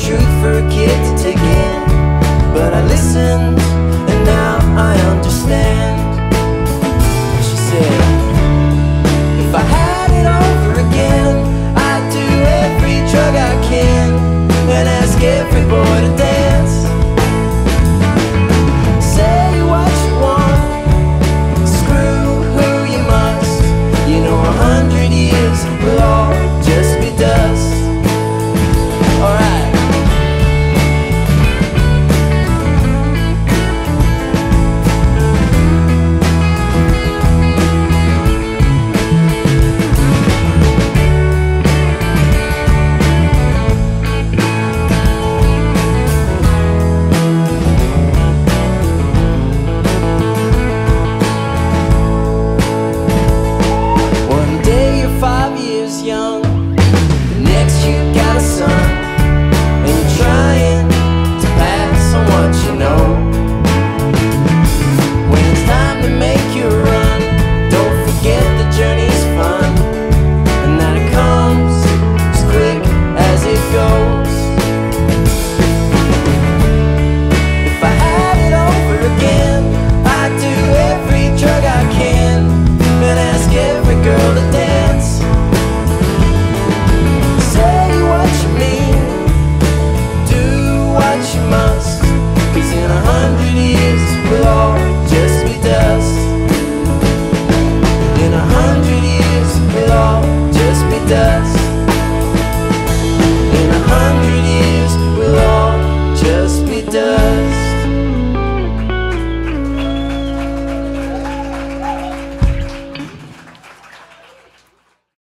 truth for a kid to take in. But I listened and now I understand. She said If I had it over again I'd do every drug I can And ask every boy to dance. Say what you want Screw who you must. You know a hundred years will all just be dust.